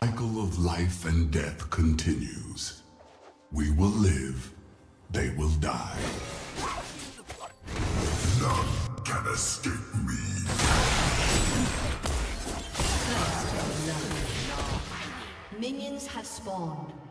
cycle of life and death continues. We will live, they will die. None can escape me. Minions have spawned.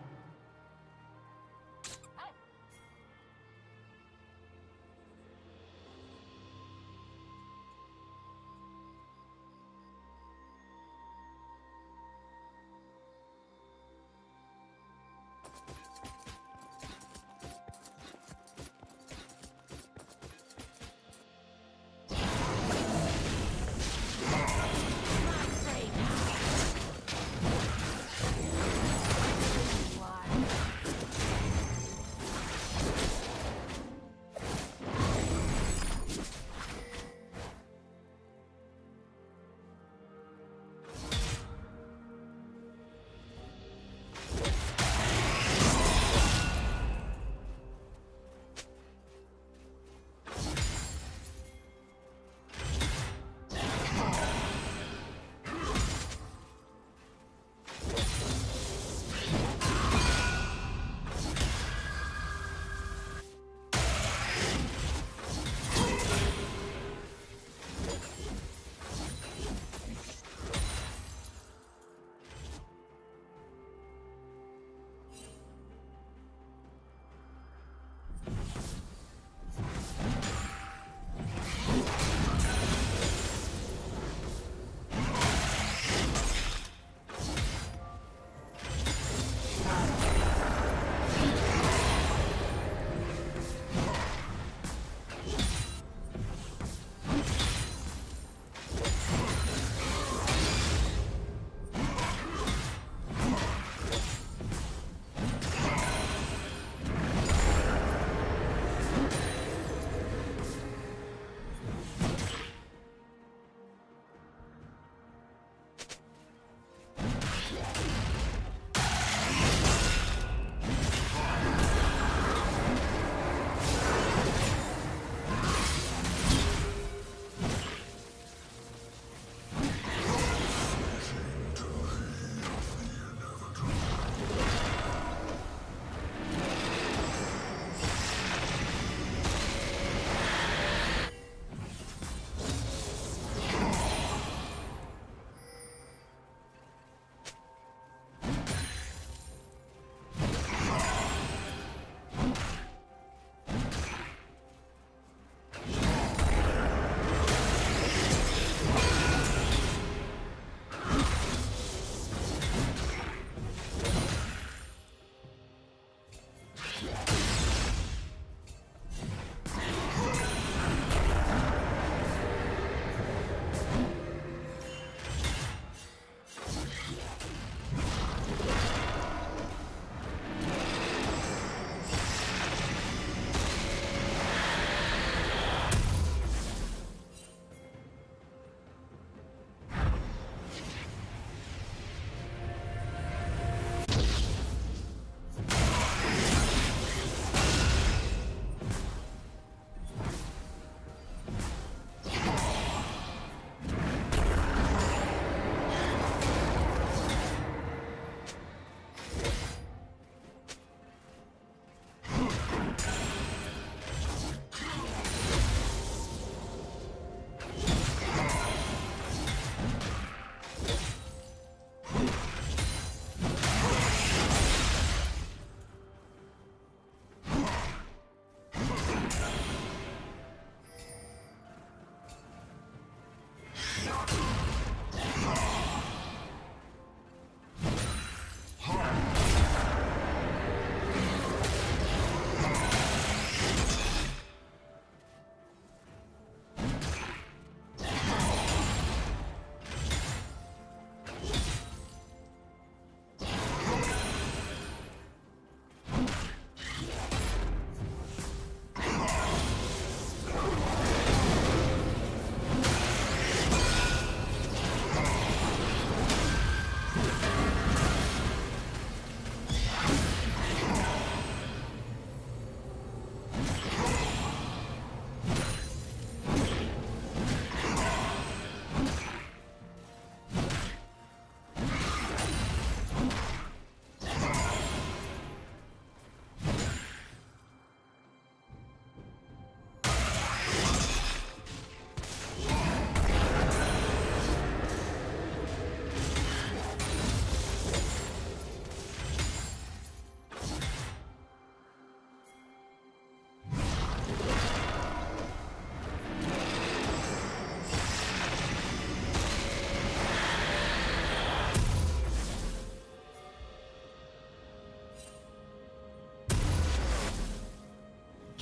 Shut.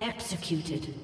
Executed.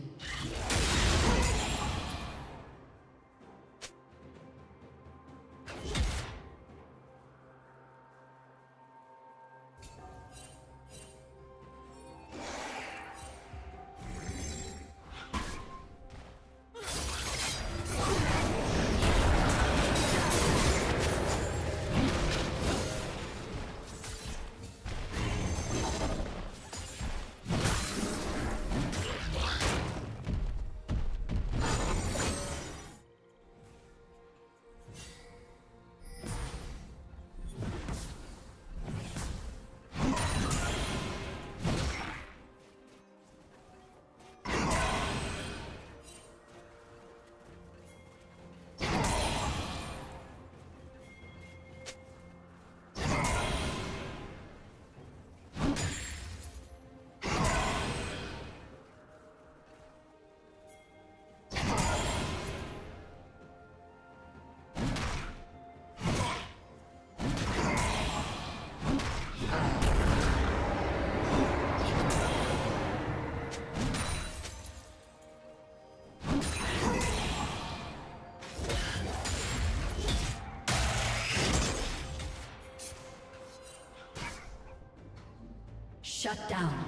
Shut down.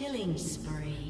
Killing spree.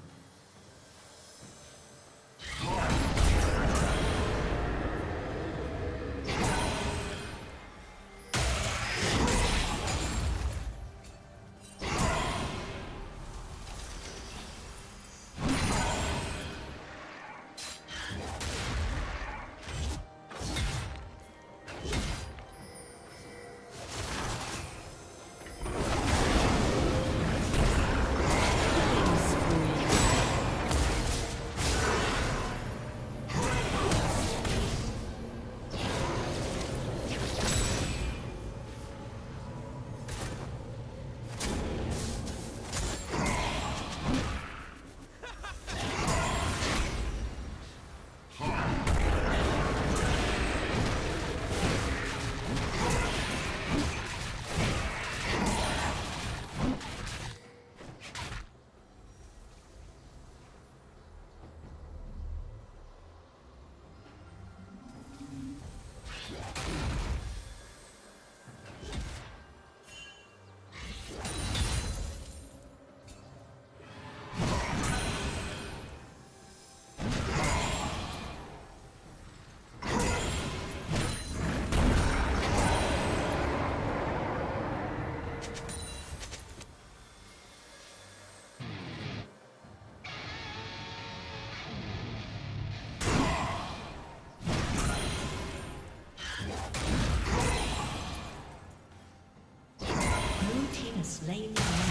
Slain